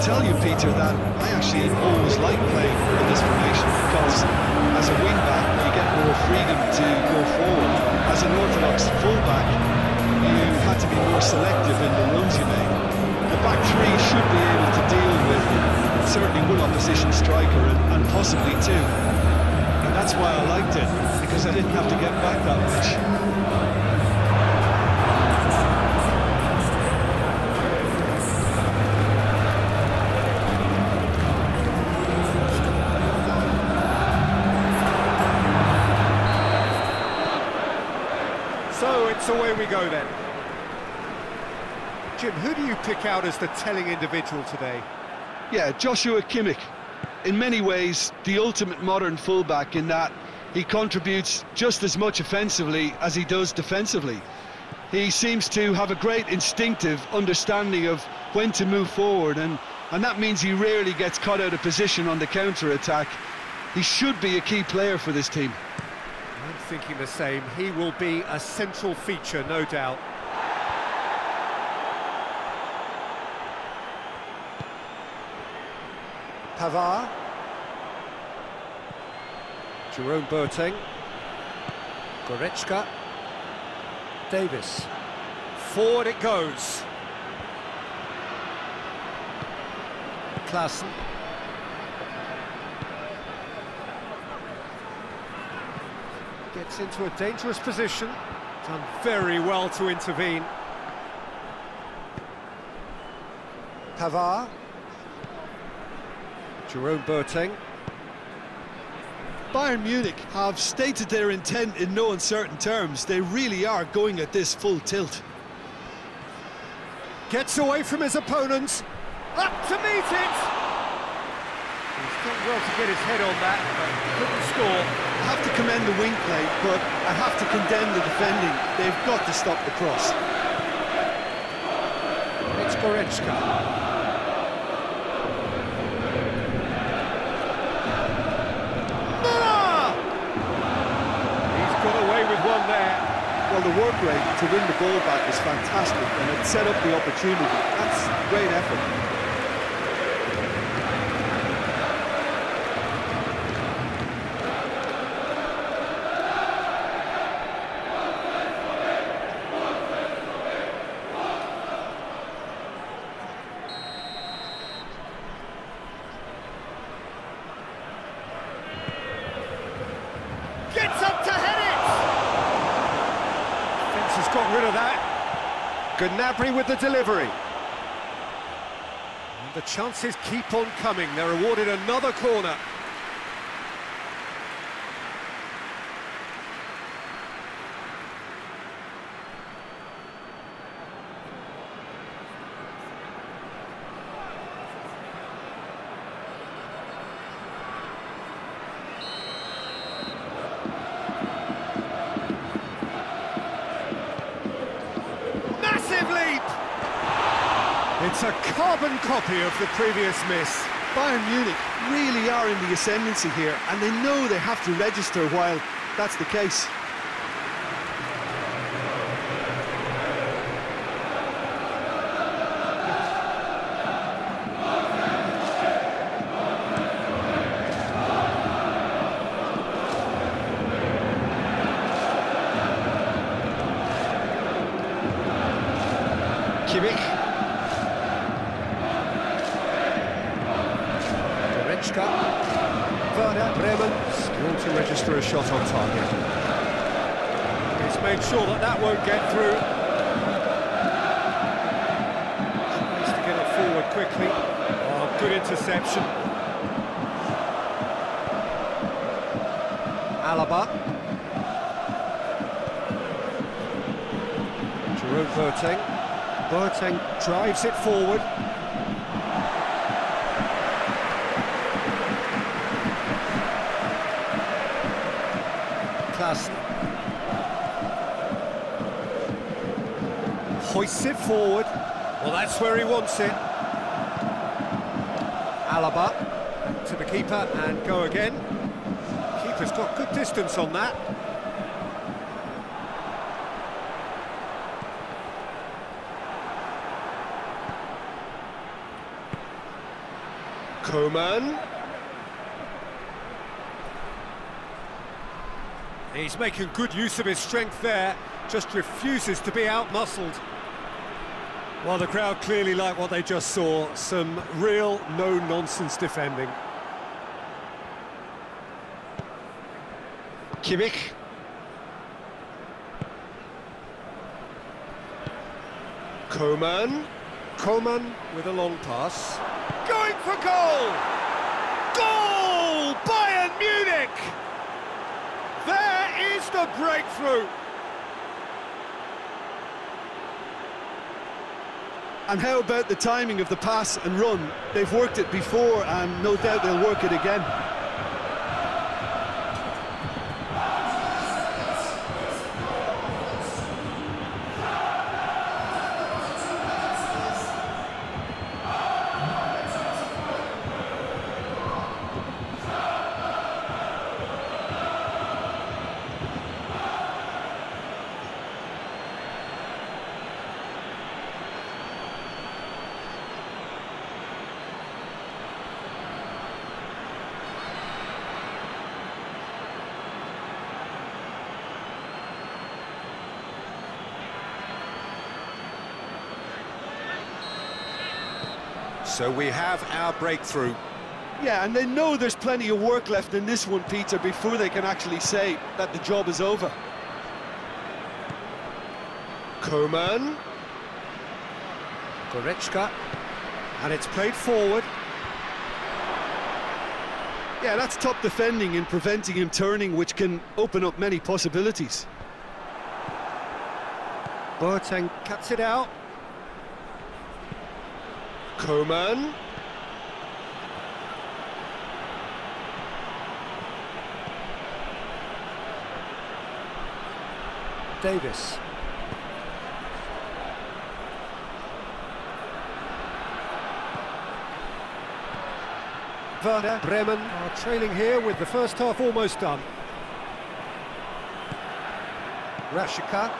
tell you, Peter, that I actually always like playing in this formation because as a wing-back, you get more freedom to go forward. As an orthodox full-back, you had to be more selective in the runs you made. The back three should be able to deal with certainly one opposition striker and, and possibly two. And that's why I liked it, because I didn't have to get back that much. Away we go then. Jim, who do you pick out as the telling individual today? Yeah, Joshua Kimmich. In many ways, the ultimate modern fullback in that he contributes just as much offensively as he does defensively. He seems to have a great instinctive understanding of when to move forward, and, and that means he rarely gets caught out of position on the counter-attack. He should be a key player for this team. Thinking the same. He will be a central feature, no doubt. Pavard. Jerome Boateng. Goretzka. Davies. Forward it goes. Klaassen. Gets into a dangerous position. Done very well to intervene. Pavard. Jerome Boateng. Bayern Munich have stated their intent in no uncertain terms. They really are going at this full tilt. Gets away from his opponents. Up to meet it! He's done well to get his head on that, but couldn't score. I have to commend the wing play, but I have to condemn the defending. They've got to stop the cross. It's Goretzka. He's got away with one there. Well, the work rate to win the ball back was fantastic, and it set up the opportunity. That's great effort. Gets up to head it! Fence has got rid of that. Gnabry with the delivery. And the chances keep on coming. They're awarded another corner. Massive leap! It's a carbon copy of the previous miss. Bayern Munich really are in the ascendancy here, and they know they have to register while that's the case. Kimmich. Goretzka. Werder Bremen Will to register a shot on target. He's made sure that that won't get through. Tries to get it forward quickly. Oh, good interception. Alaba. Jerome Boateng. Boateng drives it forward. It forward. Well, that's where he wants it. Alaba to the keeper and go again. Keeper's got good distance on that. Coman. He's making good use of his strength there, just refuses to be out-muscled. Well, the crowd clearly like what they just saw, some real no-nonsense defending. Kimmich. Coman. Coman with a long pass. Going for goal! Goal! Bayern Munich! There is the breakthrough! And how about the timing of the pass and run? They've worked it before and no doubt they'll work it again. So we have our breakthrough. Yeah, and they know there's plenty of work left in this one, Peter, before they can actually say that the job is over. Coman. Goretzka. And it's played forward. Yeah, that's top defending and preventing him turning, which can open up many possibilities. Boateng cuts it out. Coman. Davies. Werder Bremen are trailing here with the first half almost done. Rashica.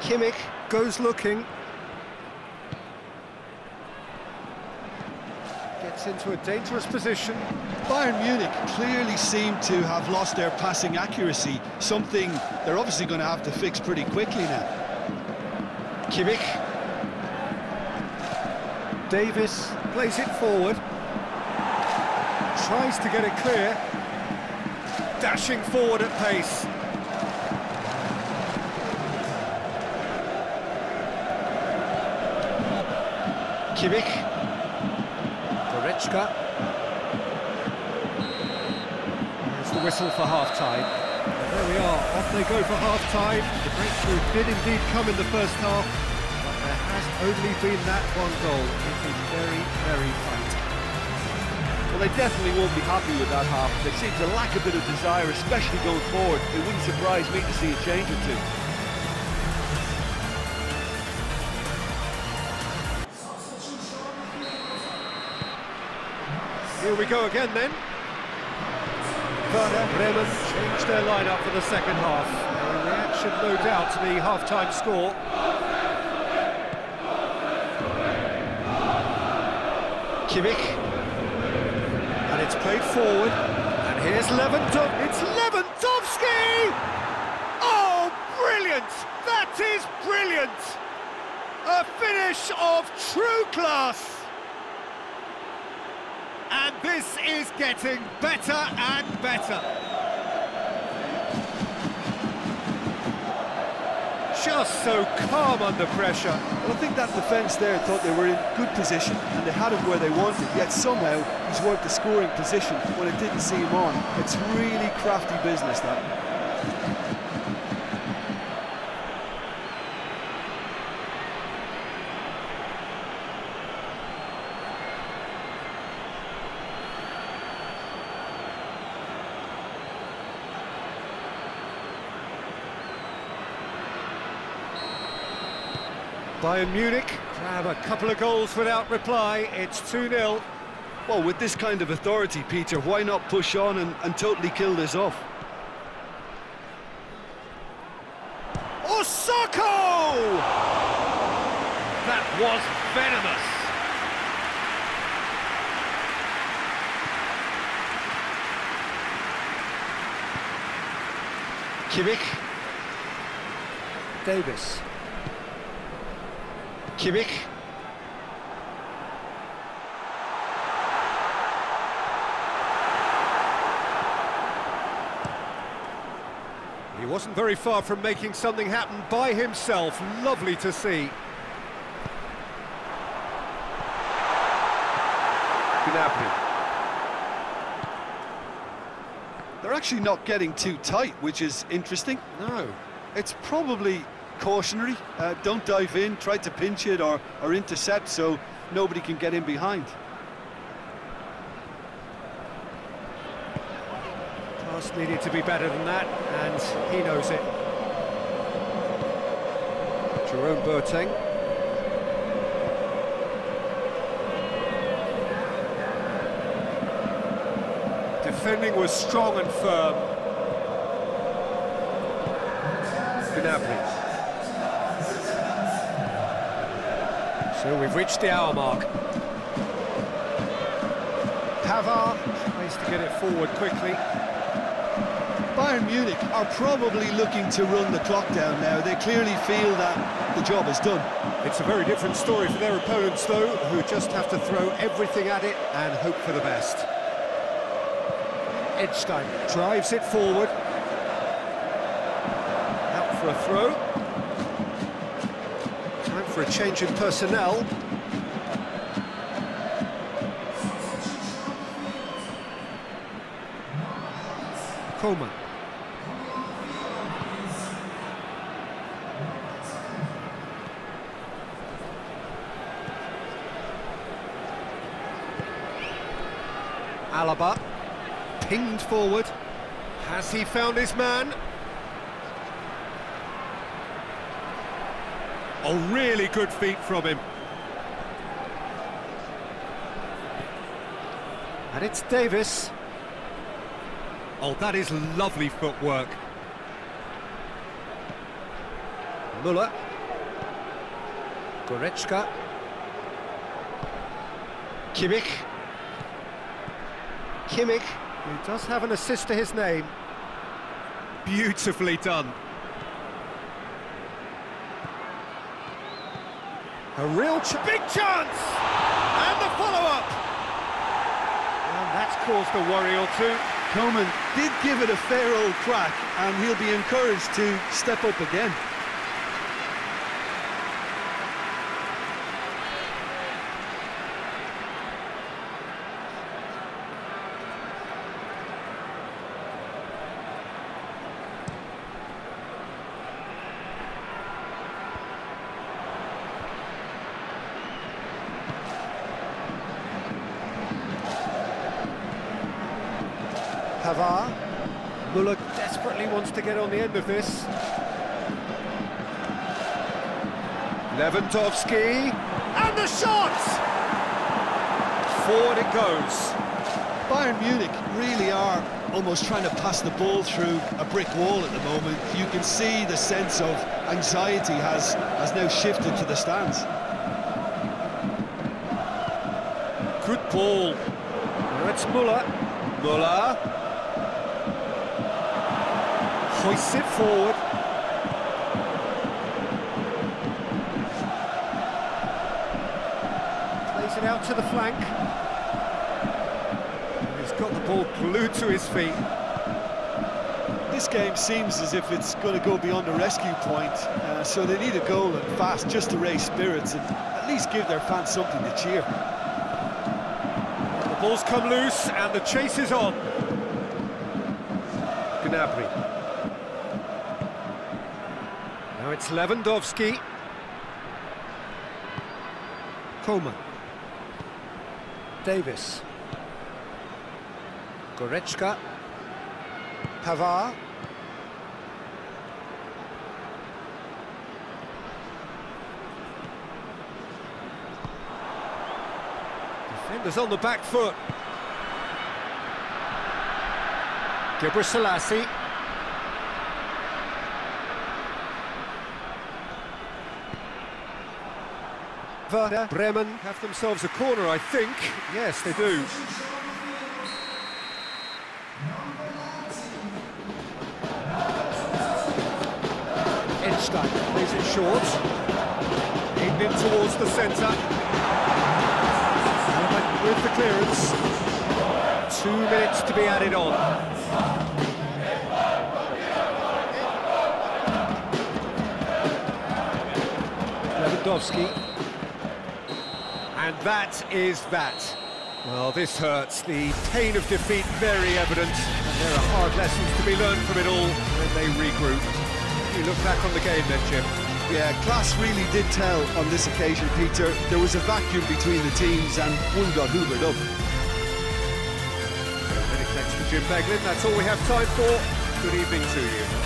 Kimmich goes looking. Gets into a dangerous position. Bayern Munich clearly seem to have lost their passing accuracy, something they're obviously going to have to fix pretty quickly now. Kimmich. Davies plays it forward. Tries to get it clear. Dashing forward at pace. Kimmich. Goretzka. There's the whistle for half-time. There we are, off they go for half-time. The breakthrough did indeed come in the first half, but there has only been that one goal. It is very, very tight. Well, they definitely won't be happy with that half. They seem to lack a bit of desire, especially going forward. It wouldn't surprise me to see a change or two. Here we go again then. Werder Bremen changed their lineup for the second half. A reaction, no doubt, to the half-time score. Kimmich. And it's played forward. And here's Lewandowski. It's Lewandowski! Oh, brilliant! That is brilliant! A finish of true class! This is getting better and better. Just so calm under pressure. Well, I think that defence there thought they were in good position and they had him where they wanted, yet somehow he's worked the scoring position when it didn't see him on. It's really crafty business, that. Bayern Munich grab a couple of goals without reply. It's 2-0. Well, with this kind of authority, Peter, why not push on and, and totally kill this off? Osako! That was venomous. Kimmich. Davies. Kimmich. He wasn't very far from making something happen by himself. Lovely to see. Gnabry. They're actually not getting too tight, which is interesting. No. It's probably cautionary. Uh, don't dive in, try to pinch it or, or intercept so nobody can get in behind. Pass needed to be better than that, and he knows it. Jerome Boateng. Defending was strong and firm. Gnabry. So we've reached the hour mark. Pavard tries to get it forward quickly. Bayern Munich are probably looking to run the clock down now. They clearly feel that the job is done. It's a very different story for their opponents, though, who just have to throw everything at it and hope for the best. Eggestein drives it forward. Out for a throw. For a change in personnel. Coleman. Alaba, pinged forward. Has he found his man? Oh, really good feet from him. And it's Davies. Oh, that is lovely footwork. Muller. Goretzka. Kimmich. Kimmich, who does have an assist to his name. Beautifully done. A real ch big chance! And the follow-up! And that's caused a worry or two. Coleman did give it a fair old crack and he'll be encouraged to step up again. Pavard. Muller desperately wants to get on the end of this. Lewandowski. And the shot! Forward it goes. Bayern Munich really are almost trying to pass the ball through a brick wall at the moment. You can see the sense of anxiety has, has now shifted to the stands. Good ball. Now it's Muller. Muller. Hoists it forward. Plays it out to the flank. He's got the ball glued to his feet. This game seems as if it's going to go beyond the rescue point, uh, so they need a goal and fast just to raise spirits and at least give their fans something to cheer. The ball's come loose and the chase is on. Gnabry. It's Lewandowski. Coman. Davies. Goretzka. Pavard. Defenders on the back foot. Gebre Selassie. Werder Bremen have themselves a corner, I think. Yes, they do. Eggestein plays it short. Aimed in towards the centre. With the clearance. Two minutes to be added on. Lewandowski. That is that. Well, this hurts. The pain of defeat very evident. And there are hard lessons to be learned from it all when they regroup. You look back on the game then, Jim. Yeah, class really did tell on this occasion, Peter. There was a vacuum between the teams and one got hoovered up. Many thanks to Jim Beglin. That's all we have time for. Good evening to you.